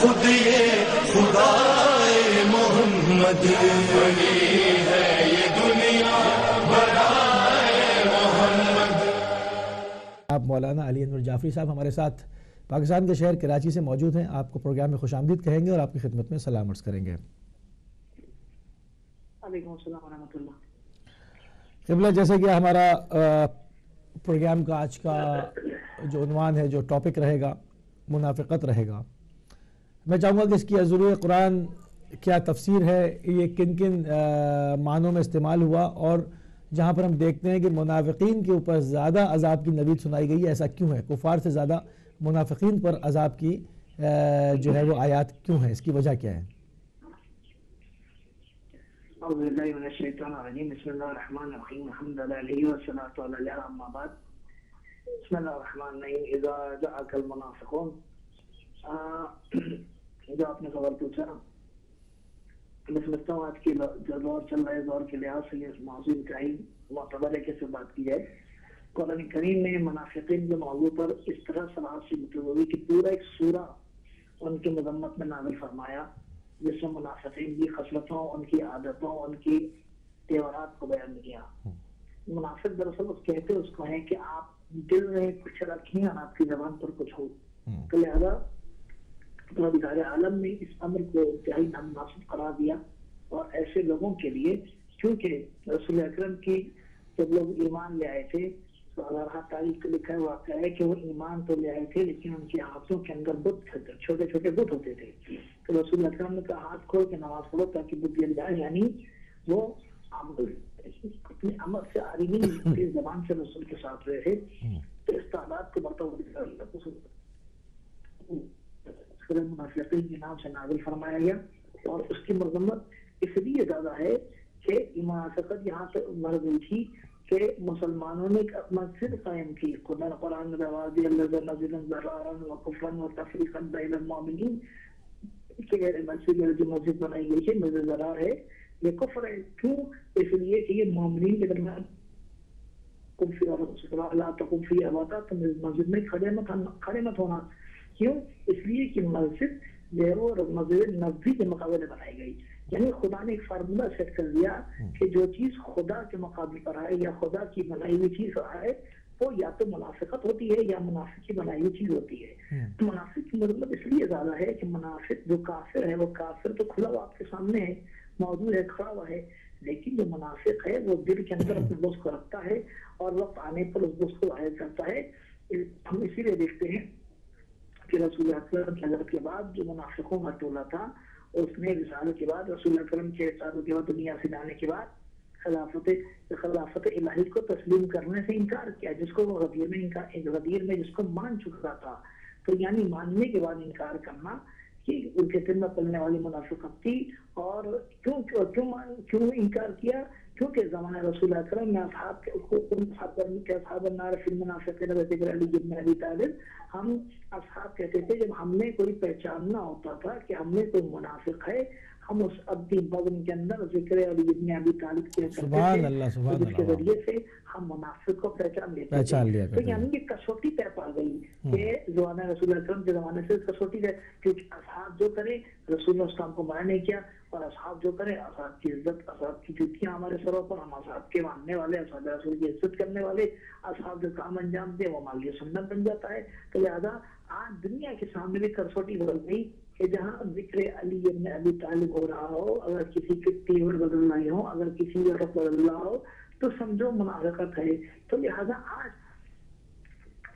خود یہ خدا محمد۔ آپ مولانا علی انور جعفری صاحب ہمارے ساتھ پاکستان کے شہر کراچی سے موجود ہیں۔ آپ کو پروگرام میں خوش آمدید کہیں گے اور آپ کی خدمت میں سلام عرض کریں گے۔ علیکم السلام ورحمۃ اللہ۔ قبلہ جیسے کہ ہمارا پروگرام کا آج کا جو عنوان ہے جو ٹاپک رہے گا منافقت رہے گا۔ میں چاہوں گا کہ اس کی عزور قرآن کیا تفسیر ہے، یہ کن کن معنوں میں استعمال ہوا اور جہاں پر ہم دیکھتے ہیں کہ منافقین کے اوپر زیادہ عذاب کی نوید سنائی گئی ہے ایسا کیوں ہے؟ کفار سے زیادہ منافقین پر عذاب کی جو ہے وہ آیات کیوں ہیں؟ اس کی وجہ کیا ہے؟ اعوذ باللہ من الشیطان الرجیم، بسم اللہ الرحمن الرحیم، الحمد للہ والصلاة علیہ اما بعد۔ بسم اللہ الرحمن الرحیم، اذا جاءک المنافقون جو آپ نے خبر پوچھا میں سمجھتا ہوں آج کی جو دور چل رہے دور کے لحاظ سے یہ موضوع انتہائی معتبر ہے کیسے بات کی جائے۔ قرآن کریم نے منافقین کے موضوع پر اس طرح صلاح سے متوی کہ پورا ایک سورہ ان کی مذمت میں نازل فرمایا جس میں منافقین کی خصلتوں ان کی عادتوں ان کی تیورات کو بیان کیا۔ منافق دراصل اس کہتے اس کو ہے کہ آپ دل میں کچھ رکھیں اور آپ کی زبان پر کچھ ہو۔ تو لہذا پروردگار عالم نے اس امر کو انتہائی نامناسب قرار دیا اور ایسے لوگوں کے لیے کیونکہ رسول اکرم کی جب لوگ ایمان لے آئے تھے، تو اللہ تاریخ کو لکھا واقعہ ہے کہ وہ ایمان تو لے آئے تھے، لیکن ان کے ہاتھوں کے اندر بت چھوٹے چھوٹے بت ہوتے تھے۔ تو رسول اکرم نے کہا، ہاتھ کھول کے نماز پڑھو تاکہ بت جل جائے یعنی وہ اپنے عمل سے آ رہی نہیں زبان سے رسول کے ساتھ رہے تھے۔ تو اس تعداد کو بڑھتا ہوا منافقین کے نام سے نازل فرمایا گیا اور اس کی مذمت اس لیے زیادہ ہے کہ منافقت یہاں سے مر گئی تھی کہ مسلمانوں نے ایک مسجد قائم کی۔ قرآن قرآن رواز اللہ و کفرا بین المؤمنین۔ کہ مسجد جو مسجد بنائی گئی ہے مجھے ضرار ہے، یہ کفر ہے۔ کیوں؟ اس لیے کہ یہ مومنین کے درمیان کم فی اللہ تقم فی عبادہ تو مسجد میں کھڑے مت کھڑے مت ہونا۔ کیوں؟ اس لیے کہ مسجد جو ہے وہ مسجد نبی کے مقابلے بنائی گئی۔ یعنی خدا نے ایک فارمولہ سیٹ کر دیا کہ جو چیز خدا کے مقابل پر آئے یا خدا کی بنائی ہوئی چیز آئے وہ یا تو منافقت ہوتی ہے یا منافق کی بنائی ہوئی چیز ہوتی ہے۔ منافق کی مطلب اس لیے زیادہ ہے کہ منافق جو کافر ہے وہ کافر تو کھلا ہوا آپ کے سامنے ہے موجود ہے کھڑا ہوا ہے لیکن جو منافق ہے وہ دل کے اندر اپنے دوست کو رکھتا ہے اور وقت آنے پر اس دوست کو ظاہر کرتا ہے۔ ہم اسی لیے دیکھتے ہیں کہ رسول اکرم کی حضرت کے بعد جو منافقوں کا ٹولہ تھا، اس نے رسالت کے بعد رسول اکرم کے سالوں کے بعد دنیا سے جانے کے بعد خلافت خلافت الہی کو تسلیم کرنے سے انکار کیا، جس کو وہ غدیر میں انکار، غدیر میں جس کو مان چکا تھا۔ تو یعنی ماننے کے بعد انکار کرنا کہ ان کے دل میں پلنے والی منافقت تھی اور کیوں کیوں کیوں انکار کیا؟ کیونکہ زمانہ رسول اکرم میں اصحاب کے ان صحابہ کے اصحاب النار فی المنافقین و ذکر علی ابن ابی طالب ہم اصحاب کہتے تھے جب ہم نے کوئی پہچاننا ہوتا تھا کہ ہم نے کوئی منافق ہے ہم اس ابدی بغم کے اندر ذکر علی ابن ابی طالب کے سبحان اللہ سبحان جس کے ذریعے سے ہم منافق کو پہچان لیتے پہچان لیا تو یعنی یہ کسوٹی طے پا گئی کہ زمانہ رسول اکرم کے زمانے سے کسوٹی طے کیونکہ اصحاب جو کرے رسول اسلام کو منع نہیں کیا۔ اور اصحاب جو کرے، اصحاب کی عزت، اصحاب کی جوتیاں ہمارے سروں پر، ہم اصحاب کے ماننے والے، اصحاب رسول کی عزت کرنے والے، اصحاب جو کام انجام دے، وہ مالی سنت بن جاتا ہے۔ تو لہذا آج دنیا کے سامنے بھی کرسوٹی بدل گئی کہ جہاں ذکر علی ابن ابی طالب ہو رہا ہو، اگر کسی کی تیور بدل رہی ہو، اگر کسی کا رخ بدل رہا ہو، تو سمجھو منافقت ہے۔ تو لہذا آج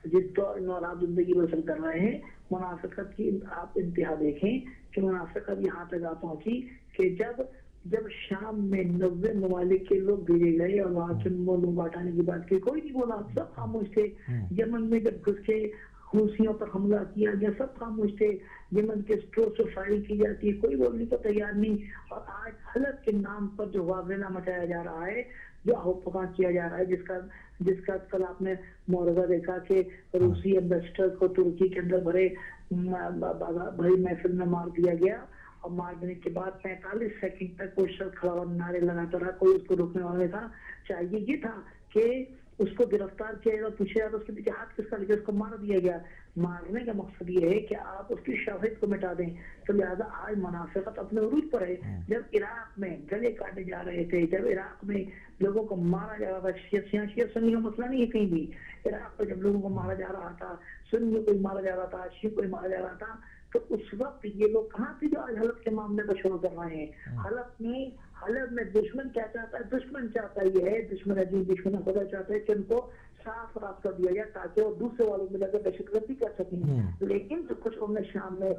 جس دور میں اور آپ زندگی بسر کر رہے ہیں، منافقت کی آپ انتہا دیکھیں۔ کہ منافقت یہاں تک آ پہنچی کہ جب جب شام میں نوے ممالک کے لوگ بھیجے گئے اور وہاں سے لوگ ہٹانے کی بات کی کوئی نہیں بولا سب خاموش تھے۔ یمن میں جب گھس کے حوثیوں پر حملہ کیا گیا، سب خاموش تھے۔ یمن کے اسٹور سے فائرنگ کی جاتی ہے، کوئی بولنے کو تیار نہیں۔ اور آج حلت کے نام پر جو واضح مچایا جا رہا ہے، جو آہو کیا جا رہا ہے، جس کا جس کا کل آپ نے معرضہ دیکھا کہ روسی امبیسڈر کو ترکی کے اندر بڑے بڑی محفل میں مار دیا گیا۔ اور مار دینے کے بعد پینتالیس سیکنڈ تک کوئی شخص کھڑا ہوا، نعرے لگاتا رہا کوئی اس کو روکنے والا تھا۔ چاہیے یہ تھا کہ اس کو گرفتار کیا جائے پوچھا جاتا اس کے پیچھے ہاتھ کس کا لگا اس کو مار دیا گیا؟ مارنے کا مقصد یہ ہے کہ آپ اس کی شواہد کو مٹا دیں۔ تو لہٰذا آج منافقت اپنے عروج پر ہے۔ جب عراق میں گلے کاٹے جا رہے تھے جب عراق میں لوگوں کو مارا جا رہا تھا شیعہ شیعہ سنی کا مسئلہ نہیں ہے کہیں بھی۔ عراق میں جب لوگوں کو مارا جا رہا تھا سنی کوئی مارا جا رہا تھا شیعہ کوئی مارا جا رہا تھا تو اس وقت یہ لوگ کہاں تھے جو آج حلب کے معاملے کو شروع کر رہے ہیں؟ حلب میں حلب میں دشمن کیا چاہتا ہے؟ دشمن چاہتا یہ ہے دشمن عجیب دشمن خدا چاہتا ہے کہ ان کو صاف راستہ دیا جائے تاکہ وہ دوسرے والوں میں لگے دہشت گردی کر سکیں۔ لیکن جو کچھ انہوں نے شام میں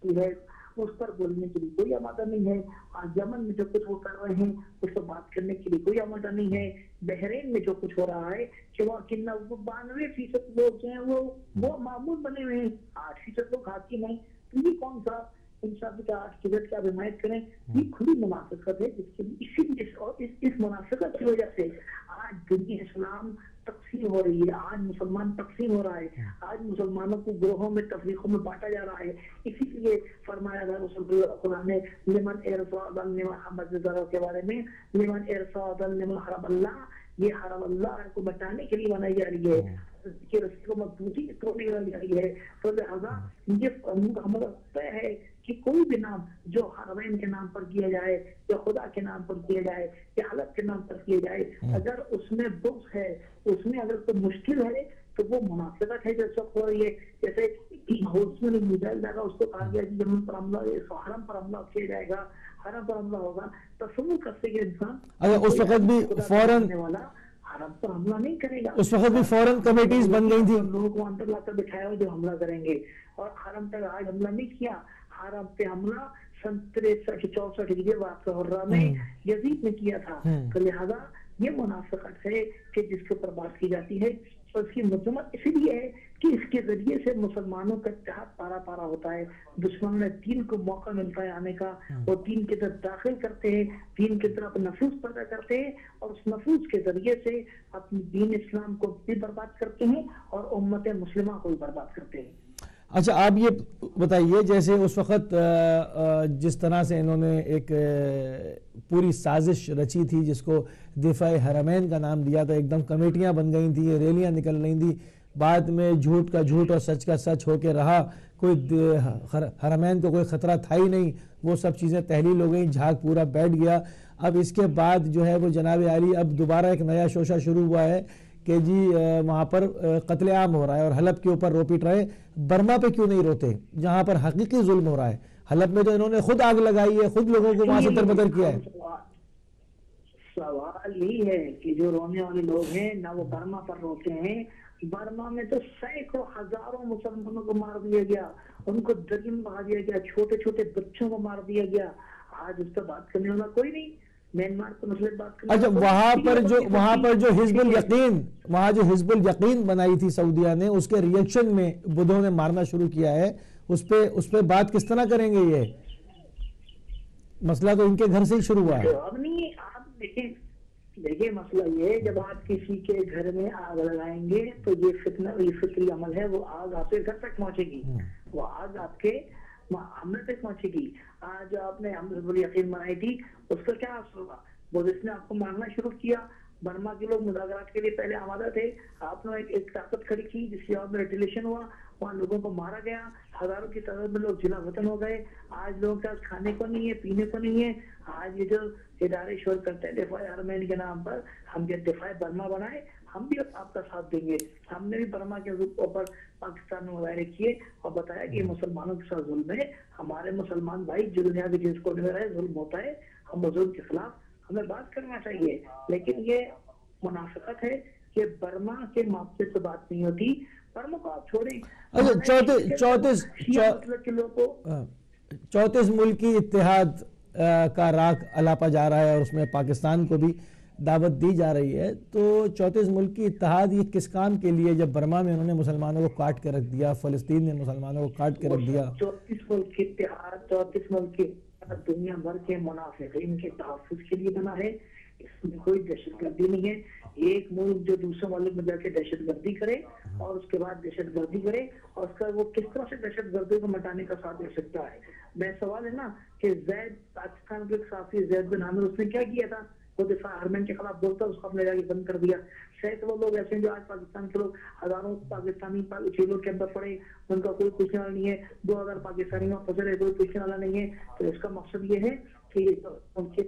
کی ہے اس پر بولنے کے لیے کوئی آمادہ نہیں ہے۔ آج یمن میں جو کچھ وہ کر رہے ہیں اس پر بات کرنے کے لیے کوئی آمادہ نہیں ہے۔ بحرین میں جو کچھ ہو رہا ہے کہ وہاں وہ بانوے فیصد لوگ جو ہیں وہ وہ معمول بنے ہوئے ہیں۔ آٹھ فیصد لوگ حاکم ہیں۔ تو یہ کون سا انصاف کا کی آپ حمایت کریں یہ کھلی منافقت ہے جس کے لیے اسی اس اور اس منافقت کی وجہ سے آج دنیا اسلام تقسیم ہو رہی ہے آج مسلمان تقسیم ہو رہا ہے آج مسلمانوں کو گروہوں میں تفریقوں میں بانٹا جا رہا ہے اسی لیے فرمایا گیا قرآن نے لمن حمد ذرا کے بارے میں لمن ارصاد لمن حرم اللہ یہ حرم اللہ کو بچانے کے لیے بنائی جا رہی ہے کہ رسی کو مضبوطی توڑنے کے لیے بنائی ہے تو لہذا یہ ہمارا طے ہے کہ کوئی بھی نام جو حرمین کے نام پر کیا جائے یا خدا کے نام پر کیا جائے یا حلق کے نام پر کیا جائے اگر اس میں بغض ہے اس میں اگر کوئی مشکل ہے تو وہ مناسبت ہے جیسے ہو رہی ہے۔ جیسے میں میزائل جائے گا اس کو کہا گیا کہ جمن پر حملہ حرم پر حملہ کیا جائے گا حرم پر حملہ ہوگا۔ تصور کرتے کہ انسان اگر اس وقت بھی فوراً والا حرم پر حملہ نہیں کرے گا۔ اس وقت بھی فوراً کمیٹیز بن گئی تھی لوگوں کو اندر لا کر بٹھایا جو حملہ کریں گے۔ اور حرم تک آج حملہ نہیں کیا۔ حرم پہ حملہ سن تریسٹھ چونسٹھ ہجری واقع ہو میں یزید نے کیا تھا۔ تو لہذا یہ منافقت ہے کہ جس کے اوپر بات کی جاتی ہے اور اس کی مذمت اسی لیے ہے کہ اس کے ذریعے سے مسلمانوں کا اتحاد پارا پارا ہوتا ہے۔ دشمن میں دین کو موقع ملتا ہے آنے کا وہ دین کی طرف داخل کرتے ہیں دین کی طرف نفوذ پیدا کرتے ہیں اور اس نفوذ کے ذریعے سے اپنی دین اسلام کو بھی برباد کرتے ہیں اور امت مسلمہ کو بھی برباد کرتے ہیں۔ اچھا آپ یہ بتائیے، جیسے اس وقت جس طرح سے انہوں نے ایک پوری سازش رچی تھی، جس کو دفاع حرمین کا نام دیا تھا، ایک دم کمیٹیاں بن گئی تھیں ریلیاں نکل رہی تھیں، بعد میں جھوٹ کا جھوٹ اور سچ کا سچ ہو کے رہا، کوئی حرمین کو کوئی خطرہ تھا ہی نہیں، وہ سب چیزیں تحلیل ہو گئیں، جھاگ پورا بیٹھ گیا۔ اب اس کے بعد جو ہے، وہ جناب علی، اب دوبارہ ایک نیا شوشہ شروع ہوا ہے کہ جی وہاں پر قتل عام ہو رہا ہے اور حلب کے اوپر رو پیٹ رہے برما پہ کیوں نہیں روتے؟ جہاں پر حقیقی ظلم ہو رہا ہے۔ حلب میں تو انہوں نے خود آگ لگائی ہے خود لوگوں کو وہاں سے تربدر کیا ہے۔ سوال یہی ہے کہ جو رونے والے لوگ ہیں نہ وہ برما پر روتے ہیں۔ برما میں تو سینکڑوں ہزاروں مسلمانوں کو مار دیا گیا ان کو درجن بہا دیا گیا چھوٹے چھوٹے بچوں کو مار دیا گیا۔ آج اس پر بات کرنے والا کوئی نہیں۔ اچھا وہاں پر جو وہاں پر جو حزب الیقین وہاں جو حزب الیقین بنائی تھی سعودیہ نے اس کے ریئیکشن میں بدھوں نے مارنا شروع کیا ہے اس پہ اس پہ بات کس طرح کریں گے یہ مسئلہ تو ان کے گھر سے ہی شروع ہوا ہے اب نہیں آپ دیکھیں مسئلہ یہ جب آپ کسی کے گھر میں آگ لگائیں گے تو یہ فتنہ یہ فطری عمل ہے وہ آگ آپ کے گھر تک پہنچے گی وہ آگ آپ کے عمل تک پہنچے گی آج آپ نے حمد یقین بنائی تھی، اس کا کیا اثر ہوگا وہ جس نے آپ کو مارنا شروع کیا۔ برما کے لوگ مذاکرات کے لیے پہلے آمادہ تھے۔ آپ نے ایک طاقت کھڑی کی جس کی آپ میں ریٹیلیشن ہوا۔ وہاں لوگوں کو مارا گیا۔ ہزاروں کی تعداد میں لوگ جلا وطن ہو گئے۔ آج لوگوں کے پاس کھانے کو نہیں ہے، پینے کو نہیں ہے۔ آج یہ جو ادارے شور کرتے ہیں دفاع ارمین کے نام پر ہم یہ دفاع برما بنائے ہم بھی آپ کا ساتھ دیں گے۔ ہم نے بھی برما کے اوپر پاکستان میں مظاہرے کیے اور بتایا کہ مسلمانوں کے ساتھ ظلم ہے۔ ہمارے مسلمان بھائی جو دنیا کے جس کو رہے ظلم ہوتا ہے ہم ظلم کے خلاف ہمیں بات کرنا چاہیے۔ لیکن یہ منافقت ہے کہ برما کے معاملے سے بات نہیں ہوتی۔ برما کو آپ چھوڑیں۔ اچھا چوتیس چوتیس ملکی اتحاد کا راک الاپا جا رہا ہے اور اس میں پاکستان کو بھی دعوت دی جا رہی ہے، تو چوتیس ملک کی اتحاد یہ کس کام کے لیے جب برما میں انہوں نے مسلمانوں کو کاٹ کے رکھ دیا، فلسطین نے مسلمانوں کو کاٹ کے رکھ دیا؟ چوتیس ملک کی اتحاد چوتیس ملک کی دنیا بھر کے منافقین کے تحفظ کے لیے بنا ہے۔ اس میں کوئی دہشت گردی نہیں ہے۔ ایک ملک جو دوسرے ملک میں جا کے دہشت گردی کرے اور اس کے بعد دہشت گردی کرے، اور اس کا وہ کس طرح سے دہشت گردی کو مٹانے کا ساتھ دے سکتا ہے؟ میں سوال ہے نا کہ زید، پاکستان کے ایک صحافی زید بن عامر، اس نے کیا کیا تھا؟ وہ دفاع ہرمین کے خلاف بولتا اس کو اپنے جا کے بند کر دیا۔ شاید وہ لوگ ایسے ہیں جو آج پاکستان کے لوگ ہزاروں پاکستانی جیلوں کے اندر پڑے ان کا کوئی پوچھنے والا نہیں ہے۔ دو ہزار پاکستانی وہاں پھنسے رہے کوئی پوچھنے والا نہیں ہے تو اس کا مقصد یہ ہے کہ ان کے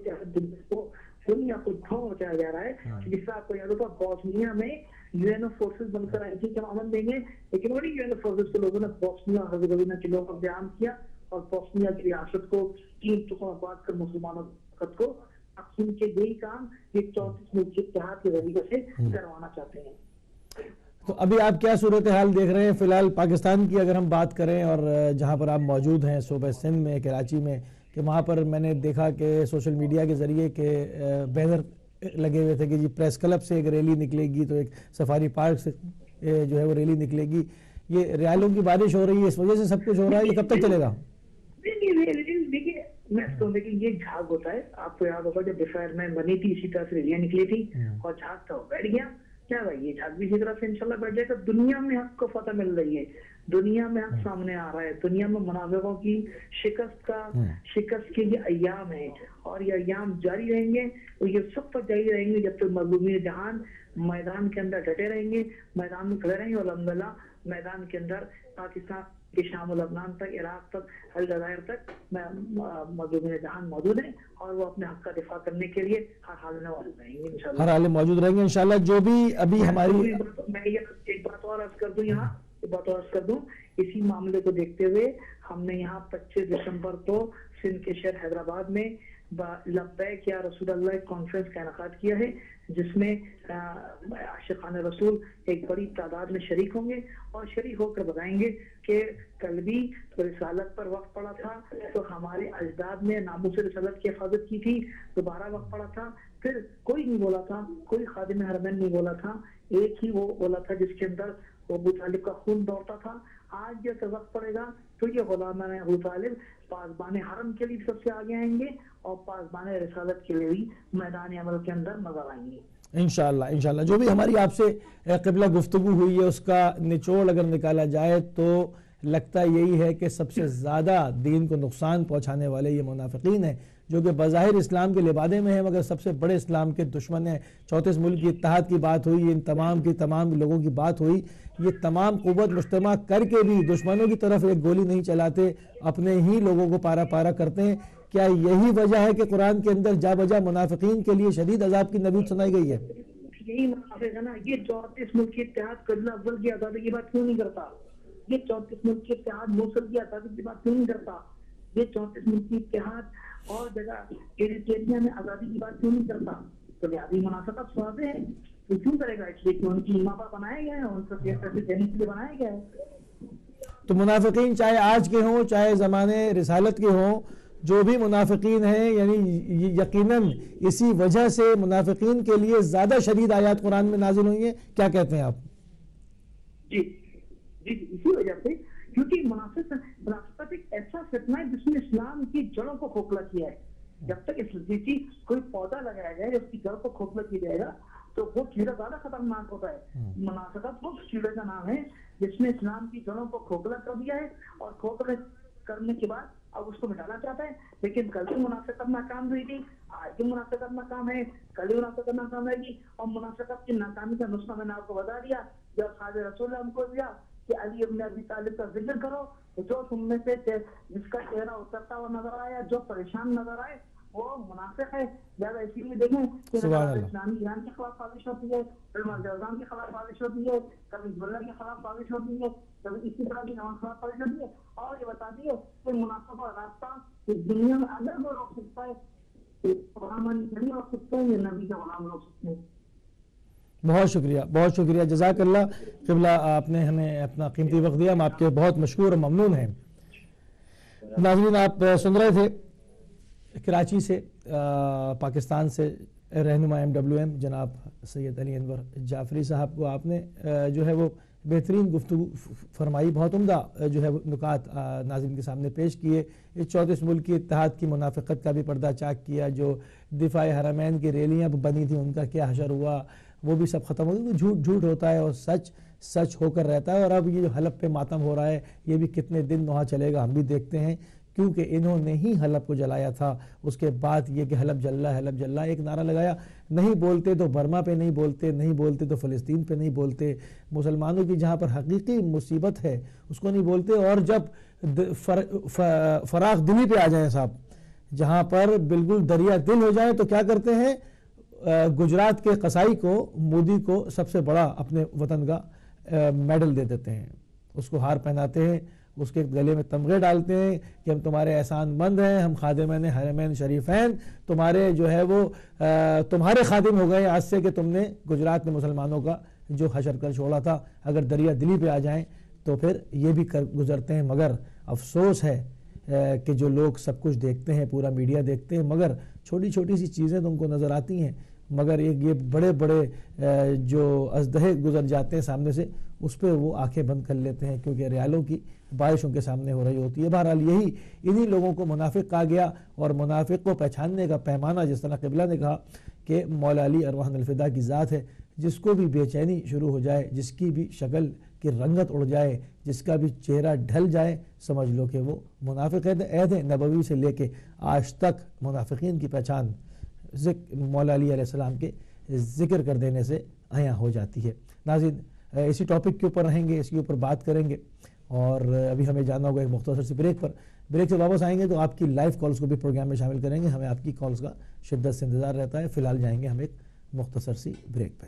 کو دنیا کو ڈھونگ مچایا جا رہا ہے کہ جس طرح آپ کو یاد ہوگا بوسنیا میں یو این او فورسز بن کر آئی تھی کہ ہم امن دیں گے لیکن وہی یو این او فورسز کے لوگوں نے بوسنیا اور ہرزگوینہ کے لوگوں کا بیان کیا اور بوسنیا کی ریاست کو تین ٹکڑوں بات کر مسلمانوں کو کے یہی کام یہ چونتیس ملک کے اتحاد کے ذریعے سے کروانا چاہتے ہیں۔ تو ابھی آپ کیا صورتحال دیکھ رہے ہیں؟ فی الحال پاکستان کی اگر ہم بات کریں اور جہاں پر آپ موجود ہیں صوبہ سندھ میں کراچی میں کہ وہاں پر میں نے دیکھا کہ سوشل میڈیا کے ذریعے کہ بینر لگے ہوئے تھے کہ جی پریس کلب سے ایک ریلی نکلے گی تو ایک سفاری پارک سے جو ہے وہ ریلی نکلے گی۔ یہ ریالوں کی بارش ہو رہی ہے اس وجہ سے سب کچھ ہو رہا ہے یہ کب تک چلے گا؟ دیکھیے میں لیکن یہ جھاگ ہوتا ہے۔ آپ کو یاد ہوگا جب دوپہر میں بنی تھی اسی طرح سے ریلیاں نکلی تھی اور جھاگ تھا بیٹھ گیا۔ کیا بھائی یہ جھاگ بھی اسی طرح سے انشاءاللہ بیٹھ جائے گا۔ دنیا میں حق کو فتح مل رہی ہے۔ دنیا میں حق سامنے آ رہا ہے۔ دنیا میں منافقوں کی شکست کا شکست کے یہ ایام ہے اور یہ ایام جاری رہیں گے اور یہ سب تک جاری رہیں گے۔ جب تک مظلومی جہان میدان کے اندر ڈٹے رہیں گے میدان میں کھڑے رہیں گے اور الحمدللہ میدان کے اندر پاکستان کے شام و لبنان تک عراق تک الجزائر تک مظلوم جہان موجود ہیں اور وہ اپنے حق کا دفاع کرنے کے لیے ہر حال میں موجود رہیں گے ہر حال میں موجود رہیں گے انشاءاللہ۔ جو بھی ابھی ہماری میں ایک بات اور عرض کر دوں یہاں ایک بات اور عرض کر دوں۔ اسی معاملے کو دیکھتے ہوئے ہم نے یہاں پچیس دسمبر کو سندھ کے شہر حیدرآباد میں لبیک یا رسول اللہ کانفرنس کا انعقاد کیا ہے، جس میں عاشقان رسول ایک بڑی تعداد میں شریک ہوں گے اور شریک ہو کر بتائیں گے کہ کل بھی رسالت پر وقت پڑا تھا، تو ہمارے اجداد نے ناموس رسالت کی حفاظت کی تھی، دوبارہ وقت پڑا تھا۔ پھر کوئی نہیں بولا تھا، کوئی خادم حرمین نہیں بولا تھا، ایک ہی وہ بولا تھا جس کے اندر ابو طالب کا خون دوڑتا تھا۔ آج یہ وقت پڑے گا تو یہ غلام ابو طالب پاسبان حرم کے لیے سب سے آگے آئیں گے اور پاسبان رسالت کے لیے بھی میدان عمل کے اندر نظر آئیں گے۔ انشاءاللہ انشاءاللہ۔ جو بھی ہماری آپ سے قبلہ گفتگو ہوئی ہے، اس کا نچوڑ اگر نکالا جائے تو لگتا یہی ہے کہ سب سے زیادہ دین کو نقصان پہنچانے والے یہ منافقین ہیں، جو کہ بظاہر اسلام کے لبادے میں ہیں، مگر سب سے بڑے اسلام کے دشمن ہیں۔ چوتیس ملک کی اتحاد کی بات ہوئی، ان تمام کی تمام لوگوں کی بات ہوئی۔ یہ تمام قوت مجتمع کر کے بھی دشمنوں کی طرف ایک گولی نہیں چلاتے، اپنے ہی لوگوں کو پارا پارا کرتے ہیں۔ کیا یہی وجہ ہے کہ قرآن کے اندر جا بجا منافقین کے لیے شدید عذاب کی نبی سنائی گئی ہے؟ یہی منافق ہے نا، یہ چوتیس ملک کی اتحاد کرنا افضل کی آزادی کی بات کیوں نہیں کرتا؟ یہ چوتیس ملک کی اتحاد موصل کی آزادی کی بات کیوں نہیں کرتا۔ یہ چوتیس ملک کی اتحاد اور جگہ ایریا میں آزادی کی بات کیوں نہیں کرتا۔ تو لہٰذا مناسبت واضح ہے تو کیوں کرے گا؟ اس لیے کہ ان کی ماپا بنائے گئے ہیں ان کو پیسے دینے کے لیے بنائے گئے ہیں۔ تو منافقین چاہے آج کے ہوں چاہے زمانے رسالت کے ہوں جو بھی منافقین ہیں یعنی یقیناً اسی وجہ سے منافقین کے لیے زیادہ شدید آیات قرآن میں نازل ہوئی ہیں۔ کیا کہتے ہیں آپ؟ جی۔ جی اسی وجہ سے کیونکہ منافق منافقت ایک ایسا فتنہ ہے جس نے اسلام کی جڑوں کو کھوکھلا کیا ہے۔ جب تک اس کی کوئی پودا لگایا جائے اس کی جڑ کو کھوکھلا کیا جائے گا تو وہ کیڑا زیادہ خطرناک ہوتا ہے۔ منافقت وہ کیڑے کا نام ہے جس نے اسلام کی جڑوں کو کھوکھلا کر دیا ہے اور کھوکھلا کرنے کے بعد اب اس کو مٹانا چاہتا ہے۔ لیکن کل بھی منافقت ناکام ہوئی تھی آج بھی منافقت ناکام ہے کل بھی منافقت ناکام رہے گی۔ اور منافقت کی ناکامی کا نسخہ میں نے آپ کو بتا دیا جب خاص رسول ہم کو دیا کہ علی ابن ابی طالب کا ذکر کرو جو تم میں سے جس کا چہرہ اترتا ہوا نظر آیا جو پریشان نظر آئے وہ منافق ہے۔ لہٰذا اسی لیے دیکھیں کہ اسلامی ایران کے خلاف سازش ہوتی ہے الجوزان کے خلاف سازش ہوتی ہے کبھی اللہ کے خلاف سازش ہوتی ہے کبھی اسی طرح کی نماز خلاف سازش ہوتی ہے۔ اور یہ بتا دیے کہ مناسب اور راستہ اس دنیا میں اگر وہ روک سکتا ہے غلام نہیں روک سکتے ہیں یہ نبی کا غلام روک سکتے ہیں۔ بہت شکریہ بہت شکریہ۔ جزاک اللہ، قبلہ آپ نے ہمیں اپنا قیمتی وقت دیا۔ ہم آپ کے بہت مشہور اور ممنون ہیں۔ ناظرین، آپ سن رہے تھے کراچی سے پاکستان سے رہنما ایم ڈبلیو ایم جناب سید علی انور جعفری صاحب کو آپ نے جو ہے وہ بہترین گفتگو فرمائی، بہت عمدہ جو ہے نکات ناظرین کے سامنے پیش کیے۔ اس چوتیس ملک کی اتحاد کی منافقت کا بھی پردہ چاک کیا، جو دفاع حرمین کی ریلیاں بنی تھیں، ان کا کیا حشر ہوا۔ وہ بھی سب ختم ہو گئی جھوٹ جھوٹ ہوتا ہے اور سچ سچ ہو کر رہتا ہے اور اب یہ جو حلب پہ ماتم ہو رہا ہے، یہ بھی کتنے دن وہاں چلے گا، ہم بھی دیکھتے ہیں۔ کیونکہ انہوں نے ہی حلب کو جلایا تھا۔ اس کے بعد یہ کہ حلب جل حلب جل ایک نعرہ لگایا۔ نہیں بولتے تو برما پہ نہیں بولتے نہیں بولتے تو فلسطین پہ نہیں بولتے۔ مسلمانوں کی جہاں پر حقیقی مصیبت ہے، اس کو نہیں بولتے۔ اور جب فراغ دلی پہ آ جائیں صاحب، جہاں پر بالکل دریا دل ہو جائیں تو کیا کرتے ہیں؟ گجرات کے قصائی کو، مودی کو سب سے بڑا اپنے وطن کا میڈل دے دیتے ہیں۔ اس کو ہار پہناتے ہیں، اس کے گلے میں تمغے ڈالتے ہیں کہ ہم تمہارے احسان مند ہیں، ہم خادمین حرمین شریفین، تمہارے جو ہے وہ تمہارے خادم ہو گئے آج سے کہ تم نے گجرات میں مسلمانوں کا جو حشر کر چھوڑا تھا، اگر دریا دلی پہ آ جائیں تو پھر یہ بھی کر گزرتے ہیں۔ مگر افسوس ہے کہ جو لوگ سب کچھ دیکھتے ہیں، پورا میڈیا دیکھتے ہیں، مگر چھوٹی چھوٹی سی چیزیں تو ان کو نظر آتی ہیں۔ مگر ایک یہ بڑے بڑے جو ازدہے گزر جاتے ہیں سامنے سے، اس پہ وہ آنکھیں بند کر لیتے ہیں کیونکہ ریالوں کی بارشوں کے سامنے ہو رہی ہوتی ہے۔ بہرحال یہی انہی لوگوں کو منافق کہا گیا اور منافق کو پہچاننے کا پیمانہ، جس طرح قبلہ نے کہا کہ مولا علی ارواحن الفدا کی ذات ہے، جس کو بھی بے چینی شروع ہو جائے، جس کی بھی شکل کی رنگت اڑ جائے، جس کا بھی چہرہ ڈھل جائے، سمجھ لو کہ وہ منافق عہد نبوی سے لے کے آج تک منافقین کی پہچان۔ مولا علی علیہ السلام کے ذکر کر دینے سے عیاں ہو جاتی ہے۔ ناظرین، اسی ٹاپک کے اوپر رہیں گے، اس کے اوپر بات کریں گے۔ اور ابھی ہمیں جانا ہوگا ایک مختصر سی بریک پر۔ بریک سے واپس آئیں گے تو آپ کی لائیو کالز کو بھی پروگرام میں شامل کریں گے۔ ہمیں آپ کی کالز کا شدت سے انتظار رہتا ہے۔ فی الحال جائیں گے ہم ایک مختصر سی بریک پہ